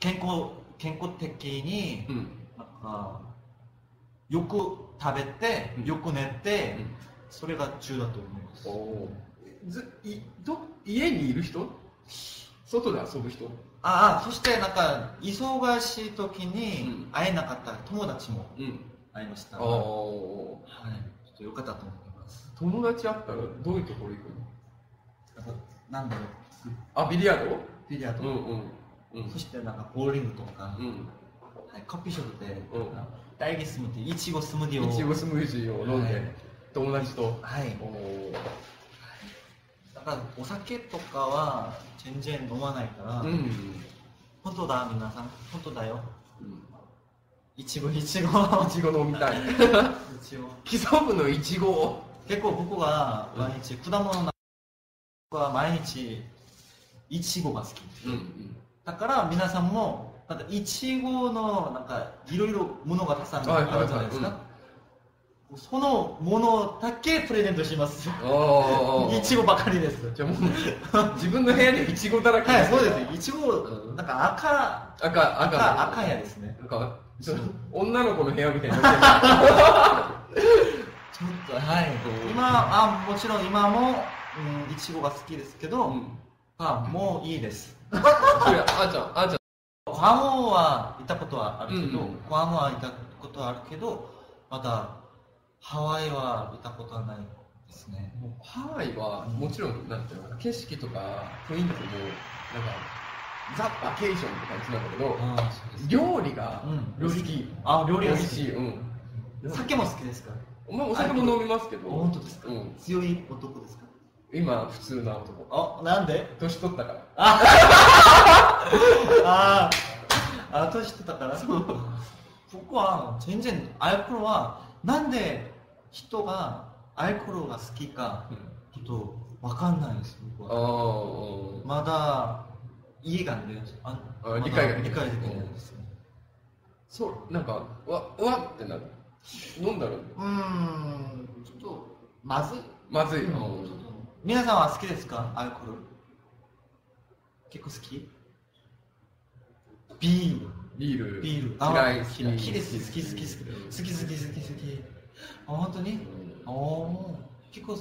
健康健康的に、うん。なんかよく食べて、うん。よく寝て、うん。それが中だと思います。おずいど家にいる人？外で遊ぶ人？ああそしてなんか忙しい時にうん。会えなかった友達もうん。会いました、あはい、あちょっとよかったと思います。友達あったらどういうところ行くの？なんだろう。あビリヤード？ビリヤード、うんうんうんそしてなんかボーリングとか、うん。はい、コピーショップで、うん。大義スムージーいちごスムージーを。いちごスムージーを飲んで、はい。友達と。はい。だからお酒とかは全然飲まないから、うん。本当だ皆さん。本当だよ。うん。いちごいちごいちご飲みたい。いちご貴族のいちごを？結構僕は毎日、果物の僕は毎日いちごが好き。うんうんだから皆さんもなんかいちごのなんかいろいろものがたくさんはいはいはいあるじゃないですか、そのものだけプレゼントします。いちごばかりです。じゃあもう自分の部屋にいちごだらけはいそうです。いちごうんなんか赤。赤赤。赤赤やですね。なんか女の子の部屋みたいにな ちょっとはい。うん今あもちろん今もうんいちごが好きですけど、るうんあもういいです。あーちゃんあーちゃん。グアムは行ったことはあるけど、うんグアムは行ったことはあるけどまだハワイは行ったことはないですね。もうハワイはもちろんなんていうのかな景色とか雰囲気もなんかザ・バケーションって感じなんだけど料理がうん。好き、あ料理美が好きうん、酒も好きですか？まあお酒も飲みますけど。本当ですか、うん、強い男ですか？今普通な男。あなんで？年取ったから。あ。あ、あ年取ったから？僕は全然アルコールはなんで人がアルコールが好きかちょっとわかんないです僕あは。あまだ家がね、ああまだ理解が。理解できないですね。そうなんかわうわってなる。飲んだらうーん、ちょっとまずい。まずい、うん。うん皆さんは好きですか？アルコール。結構好き？ビール。ビールビール。嫌いあ嫌い。好きです。好き好き好き。好き好き好き好き好き。あ、本当に？ああ。結構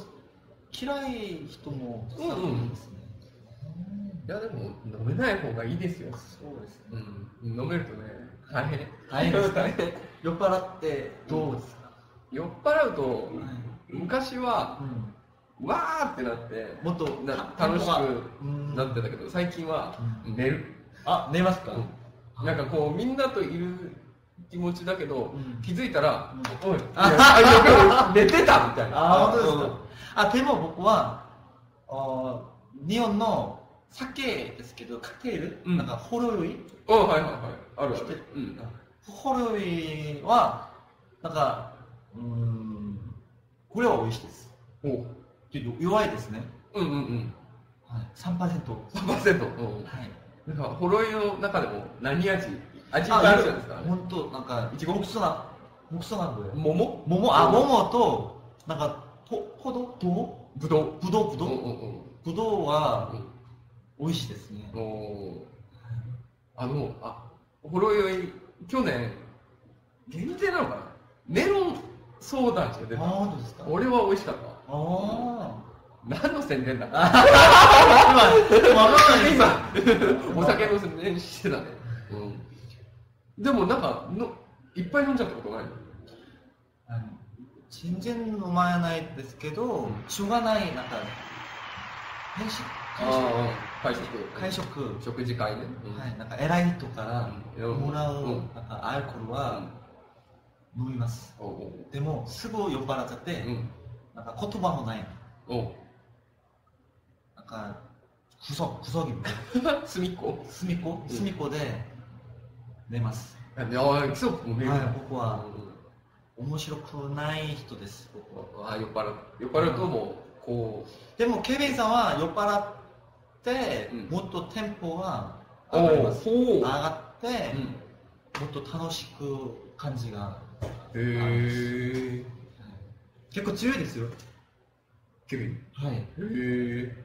嫌い人もたくさんいるん。いやでも飲めない方がいいですよ、そうですね。うん、飲めるとね大変大変ですか 大変酔っ払ってどうですか、酔っ払うとはい昔はうん、わーってなってもっとなた楽しうんくなってたけど最近はう寝る、あ、寝ますか、うん。なんかこうみんなといる気持ちだけど、うん。気づいたら、うん。おい。あ寝てたみたいな。あ、本当ですか、あ、でも僕は、あ日本の酒ですけど、カクテル、うん。なんかほろ酔い？うんうんはいはいはい。あるある？うん。ほろ酔いは、なんか、うーん、これは美味しいです。お弱いですね。うんうんうん。はい、3%。3%、うんはい。なんかほろ酔いの中でも何味味があるじゃないですか本当なんか、いちご木そな、木そなこれ。桃？桃、あ、桃。と、なんか、と、ほど、とぶどう。ぶどう、ぶどう。うんうんぶどうはうん。美味しいですね。おー。あのあほろ酔い去年限定なのかな？メロンソーダ味が出あ、た本当ですか？俺は美味しかったあ何の宣伝だ？あ。今、わかんないです。今お酒の宣伝してたね、うん、でもなんかのいっぱい飲んじゃったことない全然飲まないですけど、うん。しょうがない、なんか、会食、ああ会食。会食、食事会ね、はい、なんか偉い人からうん。もらう、うん。なんかアルコールは飲みます。でも、すぐ酔っ払っちゃって、うんなんか言葉もない。おう。なんか、くそ、くそぎみたいな。隅っこ？隅っこ、隅っこで寝ます。ああそうもうはい、僕は面白くない人です、僕は。ああ酔っ払う。酔っ払うともうこう。でも、ケビンさんは酔っ払って、うん。もっとテンポがお上がります。上がって、うん。もっと楽しく感じが。へえ結構強いですよ。ケビン。はい。へえ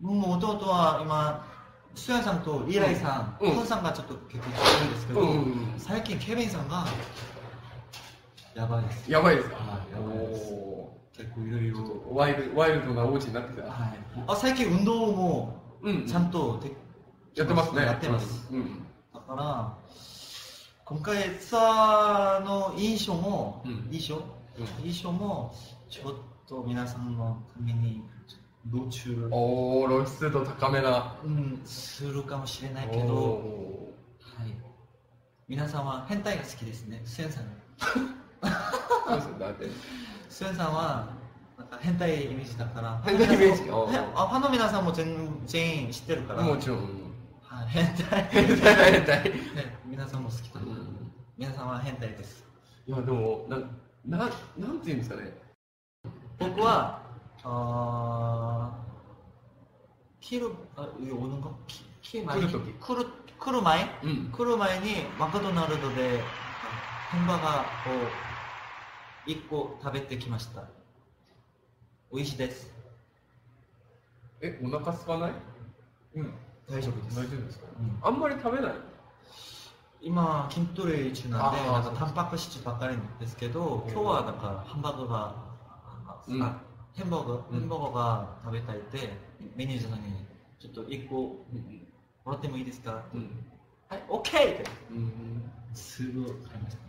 もう弟は今、スヤンさんとイーライさん、うん。コンさんがちょっと結婚してるんですけど、うんうんうん。最近ケビンさんがやばいです。やばいですか？はいやばいです。お結構いろいろーワイルワイルドな王子になってきた。はい。あ最近運動もうんちゃんとで、やってますね。やってます、うん。だから今回ツアーの印象も、うん。印象、うん。印象もちょっと皆さんのために路中、おお露出度高めな。うん、するかもしれないけど、おはい、皆さんは変態が好きですね。スエンさん。スエンさんはなんか変態イメージだから。変態イメージ？ファンの皆さんもあファンの皆さんも全全員知ってるから。もちろん。はい、変態。変態変態。ね皆さんも好きだ、皆さんは変態です。いやでもなななんていうんですかね。僕はあ키로 아, 여기 오는 거 키, 키 많이 크루토 끼. 크루 크루마이 응. 크루마이니 마카도나르도에 햄버거 입고食べてきました.美味しいです.え、お腹空かない？うん、大丈夫です。大丈夫ですか？うん、あんまり食べない？今筋トレ中なんで、なんかタンパク質ばっかりですけど、今日はなんかハンバーグがうん。あヘンバーグうん。ヘンバーグが食べたいってメニューさんにちょっと1個もらってもいいですか？うん。はい OK! って。うん。すぐ買い。ました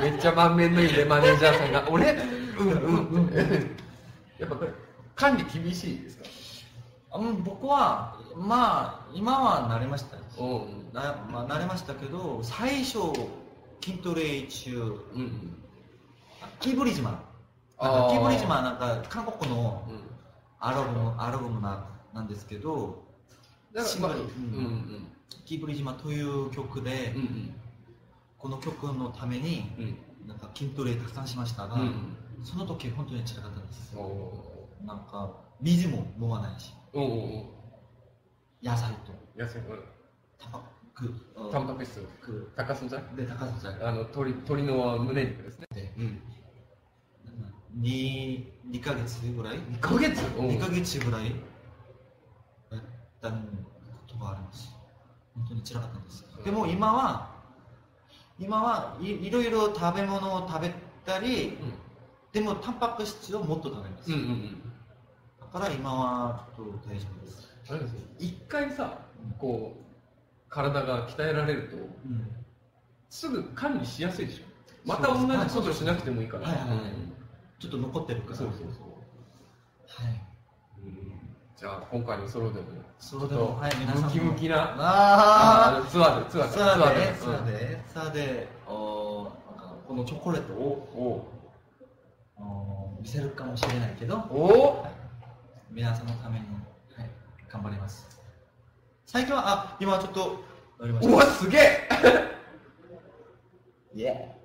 めっちゃ満面のいいねマネージャーさんが 俺？うんうん。うん。やっぱこれ管理厳しいですか？あうん僕はまあ今は慣れましたうん。な、まあ、慣れましたけど最初筋トレ中。うんキーブリジマンあーなんかキーブリジマンなんか韓国のうん。アルバムアルバムななんですけどだからまあうん。うんキーブリジマンという曲で、うんうん。この曲のためにうん。なんか筋トレたくさんしましたが、うん。その時本当に辛かったですなんか水も飲まないし。野菜と。野菜タバクタンパク質。ク。高須じゃで高さじゃあの鶏鶏の胸肉ですね。でうん。2, 2ヶ月ぐらい？2ヶ月？2ヶ月ぐらい。やったことがあります本当に辛かったです。うん。でも今は今はいいろいろ食べ物を食べたりでもタンパク質をもっと食べます、うんうんうん。だから今はちょっと大丈夫です、一回さこう体が鍛えられるとうん。すぐ管理しやすいでしょ。また同じことしなくてもいいから。はいはいはい。うんちょっと残ってるから。そうそうそう。はい。うん。じゃあ今回のソロでもそれでもはい皆さんも。ムキムキなああツアーでツアーでーツアーでツツアーでツアーでおなんかこのチョコレートをおお見せるかもしれないけどおお皆さんのために、はい、頑張ります。最近はあ今ちょっと乗りました。うわすげえ！イエ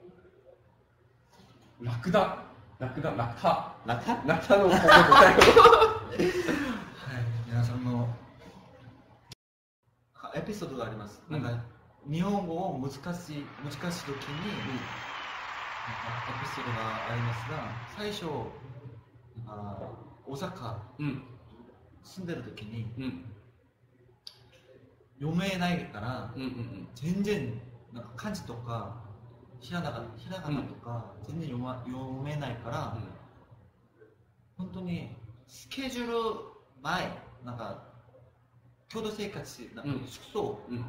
ラクダラクダラクターラタラクタの答えはい皆さんのあエピソードがあります、うん。なんか日本語を難しい難しい時に、なんかエピソードがありますが最初あ大阪うん。住んでる時にうん。読めないからうんうん全然なんか漢字とかひらがなひらがなとか全然読,、ま、読めないから、本当にスケジュール前なんか共同生活なんかうん宿舎うんうん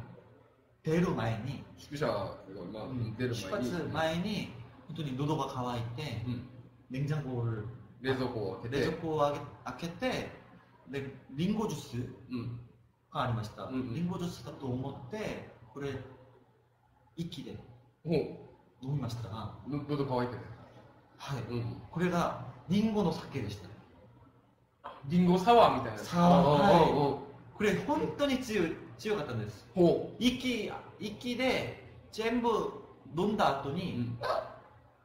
出る前に、宿舎がまあ出る出前に発前に本当に喉が渇いて、うん냉장고를 冷蔵庫を開けて冷蔵庫を開け開けてでリンゴジュースうんがありました、うんうんリンゴジュースだと思ってこれ息でほう 飲みました？がの喉乾いてるはい、うん。これがリンゴの酒でした。リンゴサワーみたいな。サワー。はい。これ本当に強い強かったんです。ほ息息で全部飲んだ後う、うに、ん、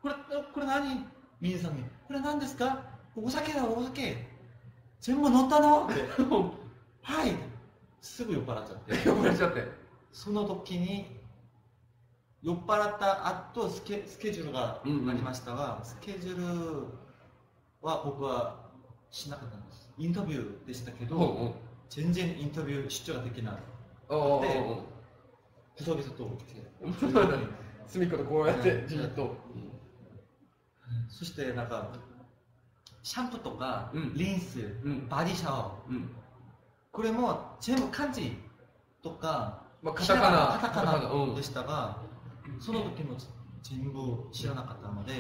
これこれ何？皆さんにこれ何ですか？お酒だお酒。全部飲ったの？って。はい。すぐ酔っ払っちゃって。酔っ払っちゃって。その時に酔っ払った後スケスケジュールがありましたが、うんうん、スケジュールは僕はしなかったんです。インタビューでしたけど、うんう。ん、全然インタビュー出張ができなくて細々と 隅っことこうやってじっと、うん、そしてなんかシャンプーとか、うん、リンス、うん、バディシャワー、これも全部漢字とかまあ、カタカナ。でしたが、その時も全部知らなかったので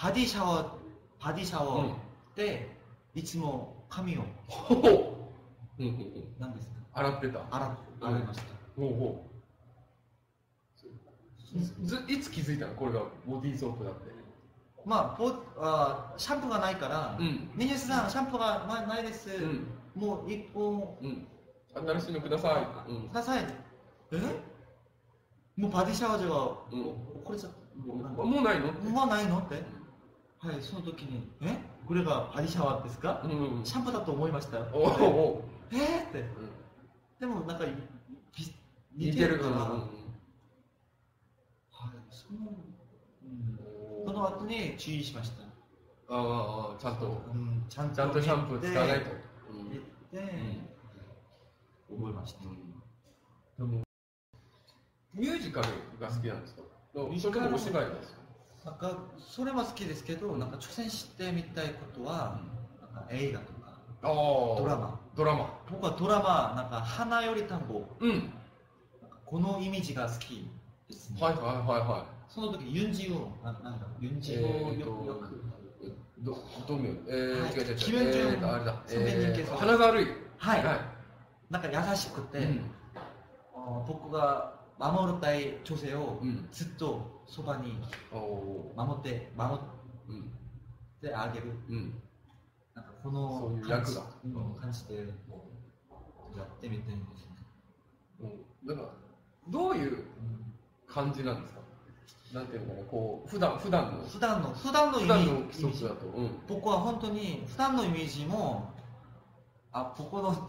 バディシャワーバディシャワーで、いつも髪をうんうんですか？洗ってた。洗洗いました、ほうほう。ずいつ気づいたの？これがボディーソープだって。まあボあシャンプーがないからうん「ミニスさんシャンプーがまないです、うん。もう一本う。ん。新しいのください。うん。ください」え？もうバディシャワーじゃ、うん。これじゃもうもうないの？もうないのって？はいその時に「え？これがバディシャワーですか？うん。うんシャンプーだと思いました？よ」おおおえーって。うん。でもなんかび似てるから、うん。はいその、うん、その後に注意しました、あああちゃんと。うん、ちゃんとちゃんとシャンプー使わないと。言って、覚えました、でもミュージカルが好きなんですか？それともお芝居なんですか？なんかそれも好きですけど、なんか挑戦してみたいことは、なんか映画とかドラマ。ドラマ。僕はドラマなんか花より単語うん。なんかこのイメージが好きですね、はいはいはいはその時ユンジウンななんだユンいジウンをよくよく。どどう見ようえーはい。違う違う違う。ーとあれだ。ソンベン人系さん花沢類はい。はい。なんか優しくて、うん。あ僕が守りたい女性をうん。ずっとそばに守って守っうん。てあげる。うん。なんかこのそういう感じ。役がうん。感じでやってみたいんですね、うん。だからどういう感じなんですか？なんていうのかなこう普段普段の。普段の普段のイ普メージ。僕は本当に普段のイメージもあここの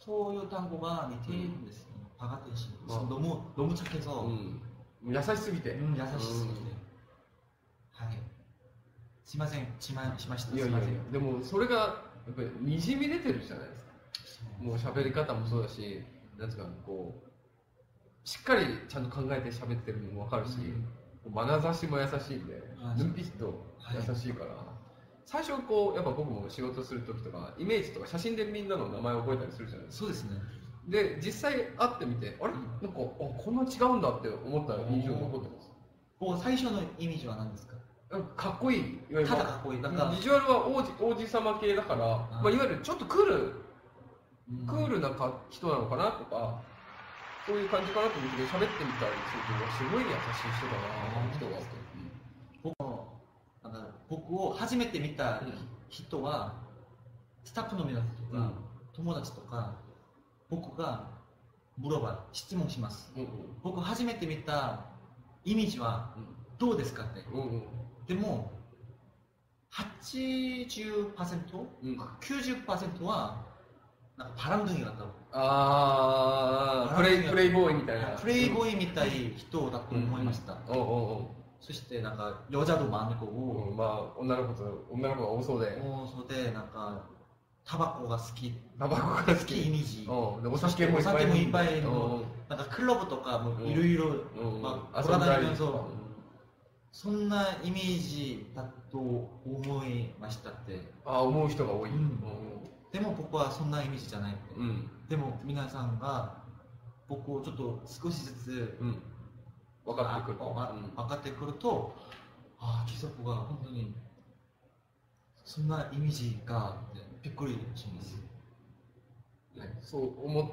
そういう単語が似ているんですね、バカ天使、まあ 너무 너무 착해서 うん優しすぎてうん優しすぎて、はいすいませんしましましたいやいすいませんやいやでもそれがやっぱりにじみ出てるじゃないですかもう喋り方もそうだしなんつうかこうしっかりちゃんと考えて喋ってるのも分かるし、眼差しも優しいんであヌンピット優しいから、 最初こうやっぱ僕も仕事する時とかイメージとか写真でみんなの名前を覚えたりするじゃないですか。そうですね。で実際会ってみてあれ？なんかあこんな違うんだって思ったら印象に残ってます？こう最初のイメージは何ですか？かかっこいいいわゆる。ただかっこいいなんか。ビジュアルは王子王子様系だから、まあ、いわゆるちょっとクールうん。クールなか人なのかなとかそういう感じかなと思って喋ってみたりするとすごい優しい人だな人がって、僕のなんか僕を初めて見た人は、スタッフの皆さんとか、友達とか、僕が、ブロバー、質問します。僕初めて見たイメージは、どうですかって。でも、80%90% は、なんかバランドになったああ、プレイ、プレイボーイみたいな。プレイボーイみたい人だと思いました。うん、ううそしてなんか여자도많고 おううんまあ女の子と女の子が多そうでもうそれでなんかタバコが好きタバコが好好きイメージうんでお酒もいっぱいお酒もいっぱいうんのなんかクラブとかもいろいろうんまあ遊んだりとかそうそんなイメージだと思いましたってあ思う人が多いうんでも僕はそんなイメージじゃないってうんうんでも皆さんが僕をちょっと少しずつうん 分かってくる分かってくるとああ貴族が本当にそんなイメージがびっくりします。そう思っ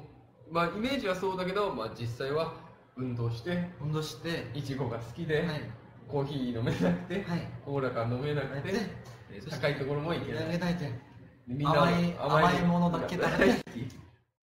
まあイメージはそうだけど、まあ、実際は運動して運動していちごが好きで、はい。コーヒー飲めなくて、はい。コーラが飲めなくて、でそして高いところも行けない。みんな甘い甘いものだけ食べて